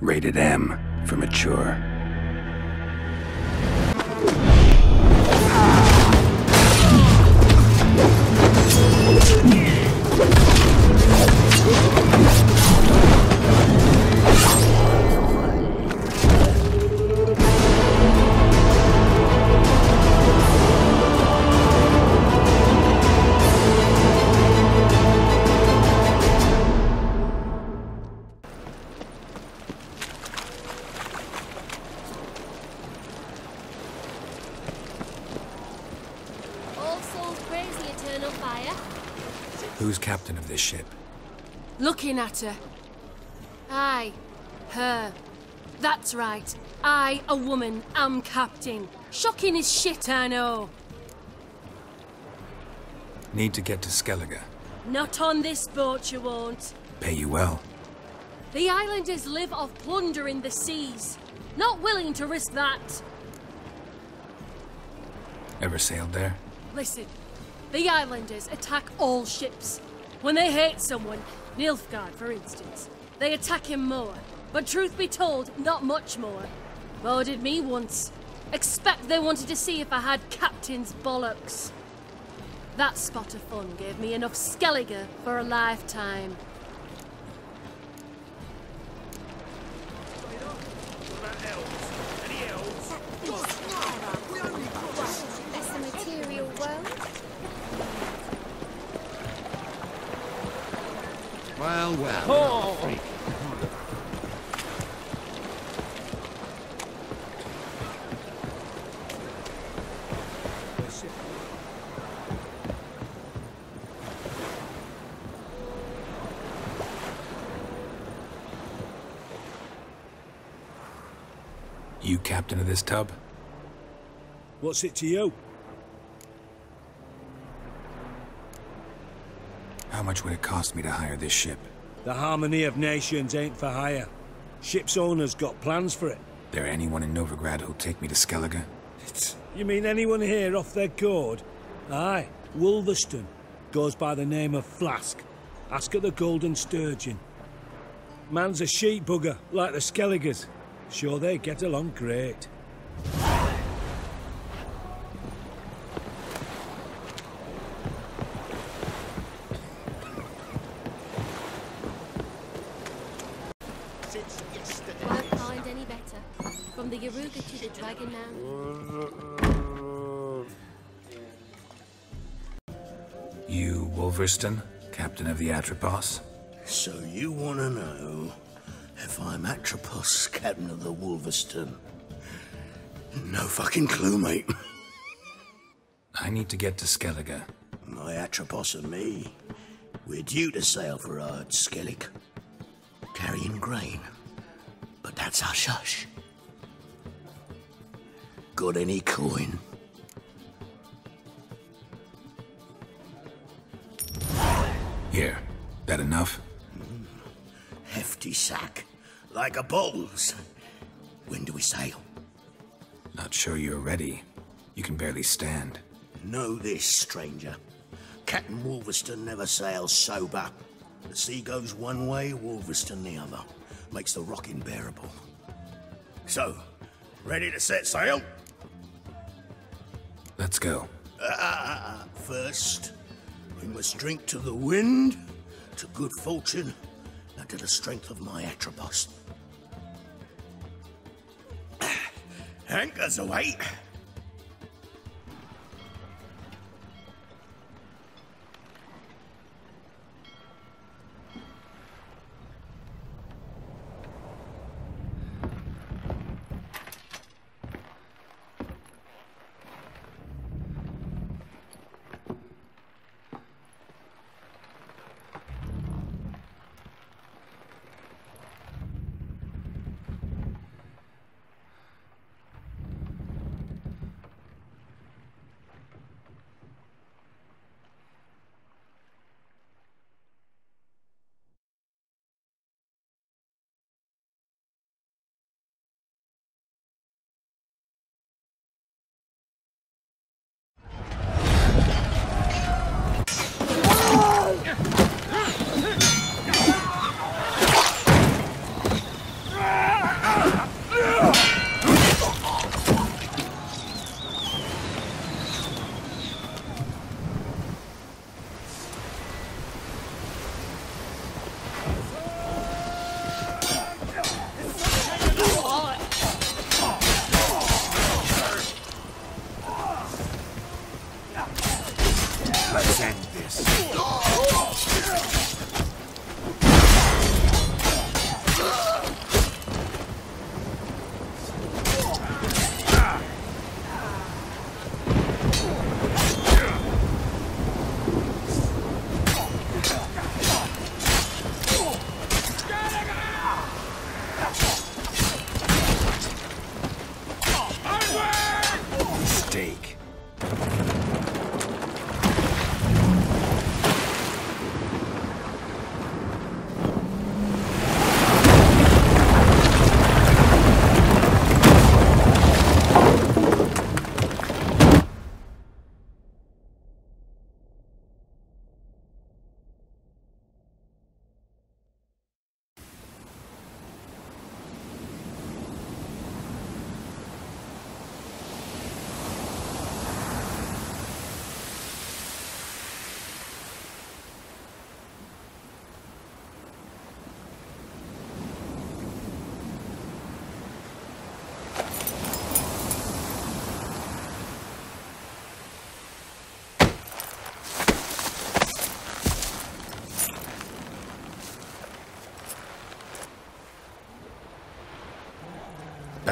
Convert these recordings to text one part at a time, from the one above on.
Rated M for mature. Eternal fire. Who's captain of this ship? Looking at her. I, her. That's right. I, a woman, am captain. Shocking as shit, I know. Need to get to Skellige. Not on this boat, you won't. Pay you well. The islanders live off plunder in the seas. Not willing to risk that. Ever sailed there? Listen, the islanders attack all ships. When they hate someone, Nilfgaard for instance, they attack him more. But truth be told, not much more. Bo did me once. Expect they wanted to see if I had captain's bollocks. That spot of fun gave me enough Skellige for a lifetime. That's the material world. Well, well. freak. You captain of this tub? What's it to you? How much would it cost me to hire this ship? The harmony of nations ain't for hire. Ship's owners got plans for it. There anyone in Novigrad who'll take me to Skellige? You mean anyone here off their cord? Aye, Wolverston. Goes by the name of Flask. Ask at the Golden Sturgeon. Man's a sheep bugger, like the Skelligers. Sure they get along great. Won't find any better. From the Yaruga to the Dragon You, Wolverston, captain of the Atropos? So you want to know if I'm Atropos, captain of the Wolverston? No fucking clue, mate. I need to get to Skellige. My Atropos and me, we're due to sail for Ard Skellig, carrying grain. But that's hush hush. Got any coin? Here. That enough? Hmm. Hefty sack, like a bull's. When do we sail? Not sure you're ready. You can barely stand. Know this, stranger. Captain Wolverston never sails sober. The sea goes one way, Wolverston the other. Makes the rocking bearable. So, ready to set sail? Let's go. Ah, first, we must drink to the wind, to good fortune, to the strength of my Atropos. Anchors away.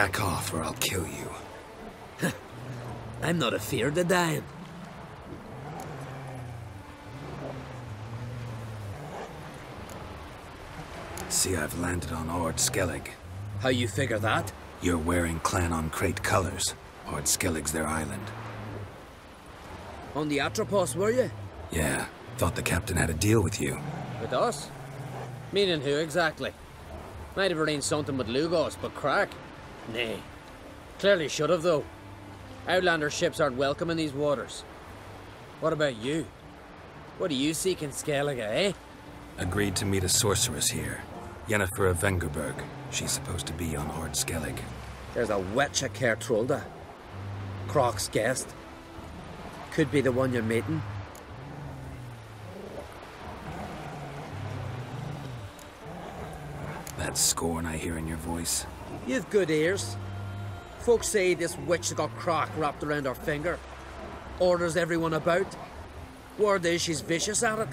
Back off or I'll kill you. I'm not afeard of dying. See, I've landed on Ard Skellig. How you figure that? You're wearing Clan an Craite colors. Ard Skellig's their island. On the Atropos, were you? Yeah, thought the captain had a deal with you. With us? Meaning who exactly? Might have arranged something with Lugos, but Crach? Nay. Clearly should have, though. Outlander ships aren't welcome in these waters. What about you? What do you seek in Skellige, eh? Agreed to meet a sorceress here. Yennefer of Vengerberg. She's supposed to be on Ard Skellig. There's a witch at Kertrolda. Crach's guest. Could be the one you're meeting. That scorn I hear in your voice. You've good ears. Folks say this witch got Crach wrapped around her finger. Orders everyone about. Word is she's vicious at it.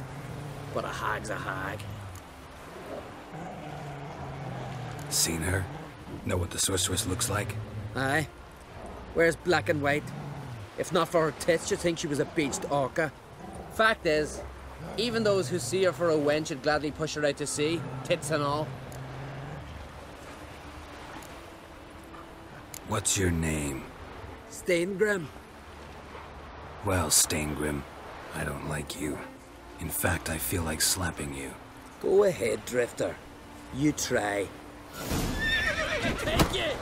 But a hag's a hag. Seen her? Know what the sorceress looks like? Aye. Wears black and white. If not for her tits, you'd think she was a beached orca. Fact is, even those who see her for a wench would gladly push her out to sea, tits and all. What's your name? Staingrim. Well, Staingrim, I don't like you. In fact, I feel like slapping you. Go ahead, Drifter. You try. Take it!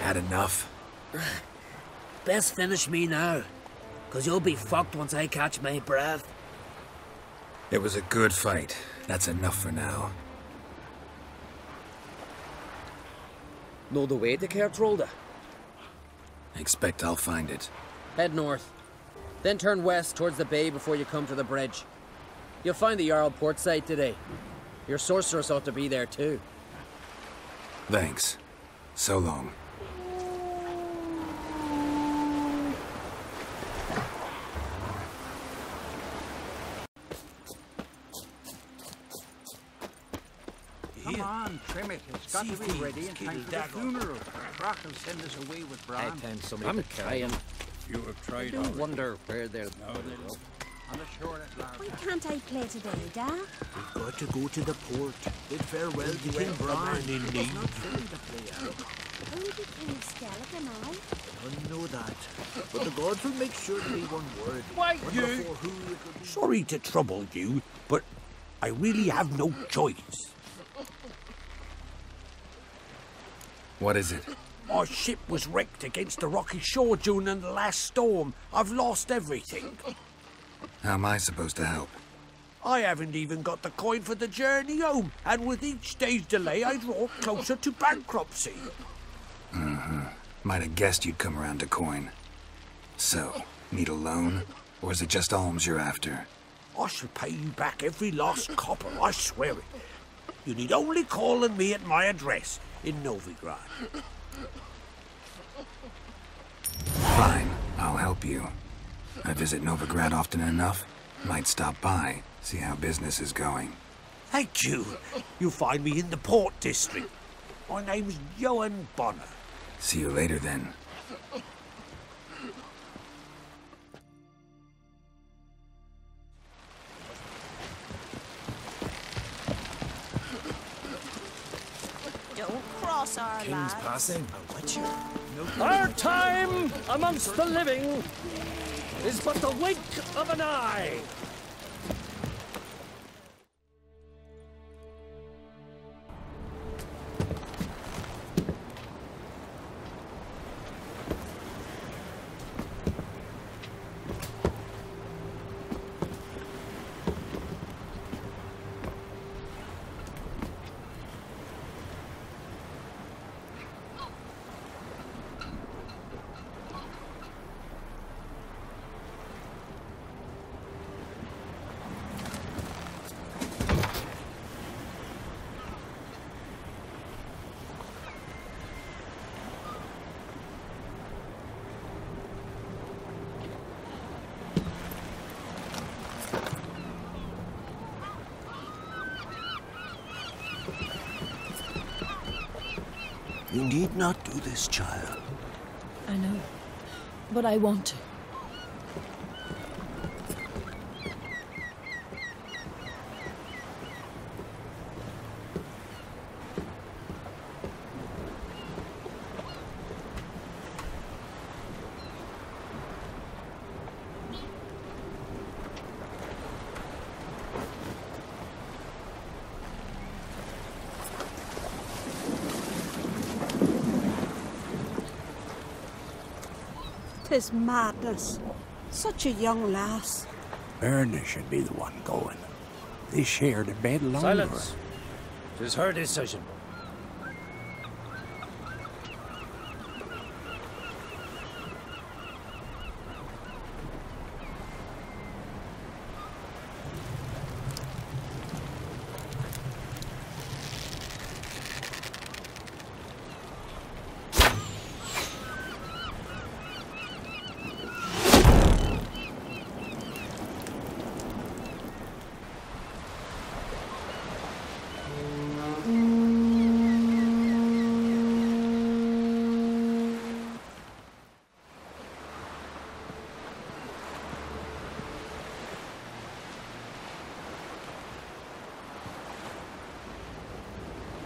Had enough? Best finish me now, cause you'll be fucked once I catch my breath. It was a good fight. That's enough for now. Know the way to Kaer Trolde? I expect I'll find it. Head north. Then turn west towards the bay before you come to the bridge. You'll find the Jarl port site today. Your sorceress ought to be there too. Thanks. So long. It's got to be ready in time for the funeral. Crach will send us away with Bran. I'm trying. You have tried I wonder where they're No, they will. On shore at Larne. Why can't I play today, Dad? We've got to go to the port. Bid farewell to King Bran in need. Who the king of Skellige now? I know that. But the gods will make sure to be one word. Why, One you- before who it be. Sorry to trouble you, but I really have no choice. What is it? My ship was wrecked against the rocky shore during the last storm. I've lost everything. How am I supposed to help? I haven't even got the coin for the journey home, and with each day's delay, I draw closer to bankruptcy. Mhm. Might have guessed you'd come around to coin. So, need a loan? Or is it just alms you're after? I shall pay you back every last copper, I swear it. You need only call on me at my address in Novigrad. Fine, I'll help you. I visit Novigrad often enough. Might stop by, see how business is going. Thank you. You'll find me in the Port District. My name's Johan Bonner. See you later then. Cross our lads. Our time amongst the living is but the wink of an eye. Need not do this, child. I know. But I want to. Tis madness. Such a young lass. Erna should be the one going. They shared a bed longer. Silence. Tis her decision.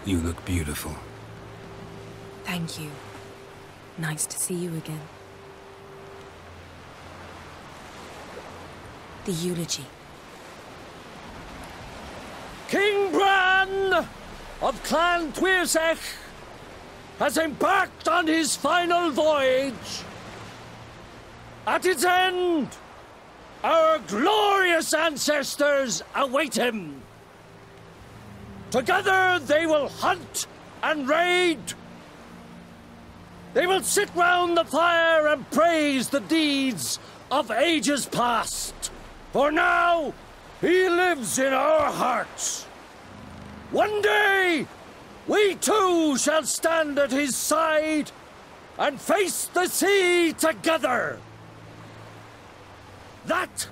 You look beautiful. Thank you. Nice to see you again. The eulogy. King Bran of Clan Tuirseach has embarked on his final voyage. At its end, our glorious ancestors await him. Together they will hunt and raid. They will sit round the fire and praise the deeds of ages past. For now, he lives in our hearts. One day, we too shall stand at his side and face the sea together. That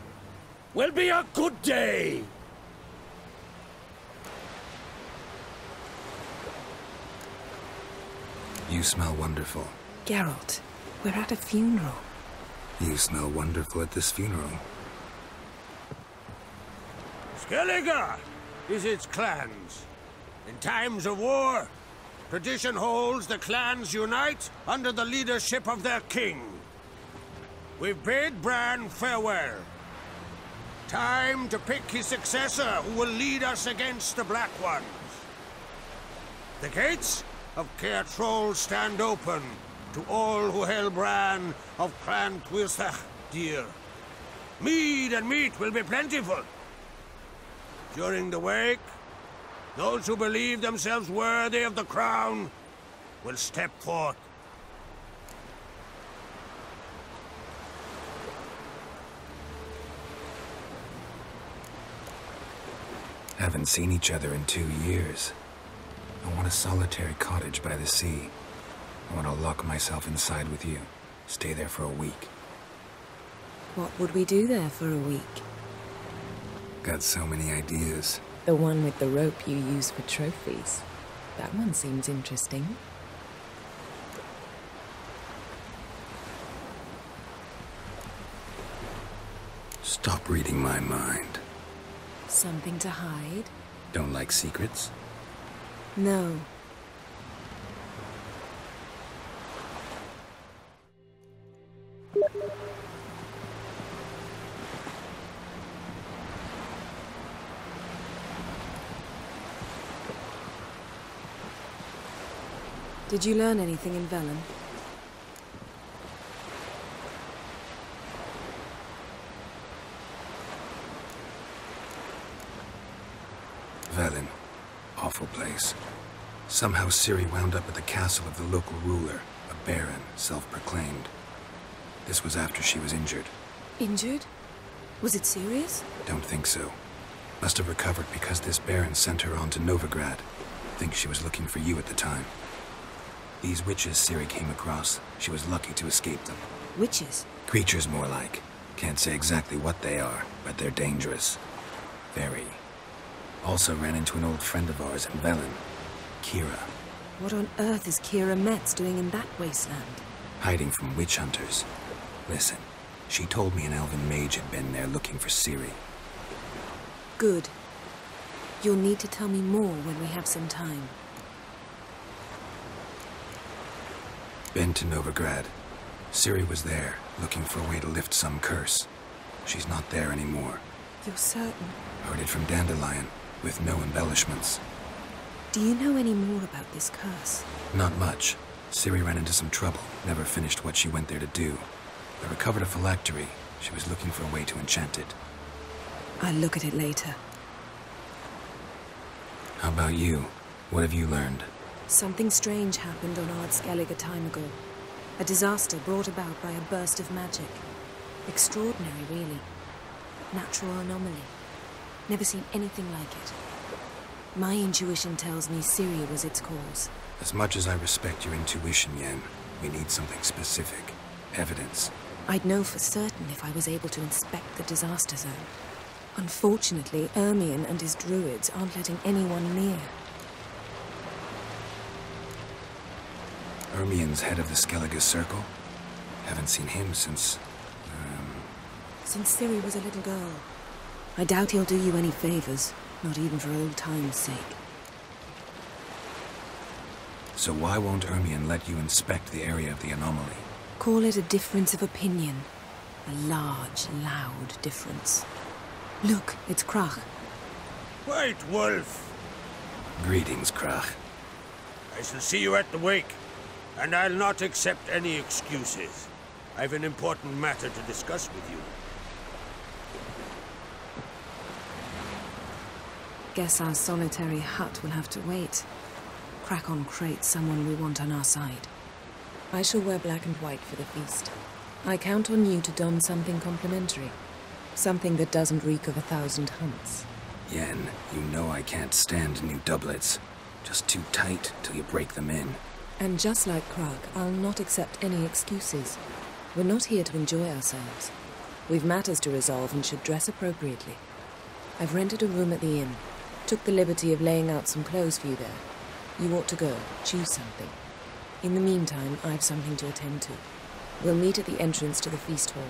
will be a good day. You smell wonderful. Geralt, we're at a funeral. You smell wonderful at this funeral. Skellige is its clans. In times of war, tradition holds the clans unite under the leadership of their king. We've bid Bran farewell. Time to pick his successor who will lead us against the Black Ones. The gates of Kaer Trolde stand open to all who hail Bran of Clan Tuirseach dear. Mead and meat will be plentiful. During the wake, those who believe themselves worthy of the crown will step forth. Haven't seen each other in two years. I want a solitary cottage by the sea. I want to lock myself inside with you. Stay there for a week. What would we do there for a week? Got so many ideas. The one with the rope you use for trophies. That one seems interesting. Stop reading my mind. Something to hide? Don't like secrets? No. Did you learn anything in Velen? Somehow Ciri wound up at the castle of the local ruler, a baron, self-proclaimed. This was after she was injured. Injured? Was it serious? Don't think so. Must have recovered because this baron sent her on to Novigrad. Think she was looking for you at the time. These witches Ciri came across, she was lucky to escape them. Witches? Creatures more like. Can't say exactly what they are, but they're dangerous. Very. Also ran into an old friend of ours in Velen, Keira. What on earth is Keira Metz doing in that wasteland? Hiding from witch hunters. Listen, she told me an elven mage had been there looking for Ciri. Good. You'll need to tell me more when we have some time. Been to Novigrad. Ciri was there, looking for a way to lift some curse. She's not there anymore. You're certain? Heard it from Dandelion, with no embellishments. Do you know any more about this curse? Not much. Ciri ran into some trouble, never finished what she went there to do. I recovered a phylactery. She was looking for a way to enchant it. I'll look at it later. How about you? What have you learned? Something strange happened on Ardskellig a time ago. A disaster brought about by a burst of magic. Extraordinary, really. Natural anomaly. Never seen anything like it. My intuition tells me Ciri was its cause. As much as I respect your intuition, Yen, we need something specific. Evidence. I'd know for certain if I was able to inspect the disaster zone. Unfortunately, Ermion and his druids aren't letting anyone near. Ermion's head of the Skellige Circle? Haven't seen him since... Um... Since Ciri was a little girl. I doubt he'll do you any favors, not even for old time's sake. So why won't Ermion let you inspect the area of the anomaly? Call it a difference of opinion. A large, loud difference. Look, it's Crach. White Wolf! Greetings, Crach. I shall see you at the wake, and I'll not accept any excuses. I've an important matter to discuss with you. Guess our solitary hut will have to wait. Crach an Craite someone we want on our side. I shall wear black and white for the feast. I count on you to don something complimentary. Something that doesn't reek of a thousand hunts. Yen, you know I can't stand new doublets. Just too tight till you break them in. And just like Crach, I'll not accept any excuses. We're not here to enjoy ourselves. We've matters to resolve and should dress appropriately. I've rented a room at the inn. Took the liberty of laying out some clothes for you there. You ought to go. Choose something. In the meantime, I've something to attend to. We'll meet at the entrance to the feast hall.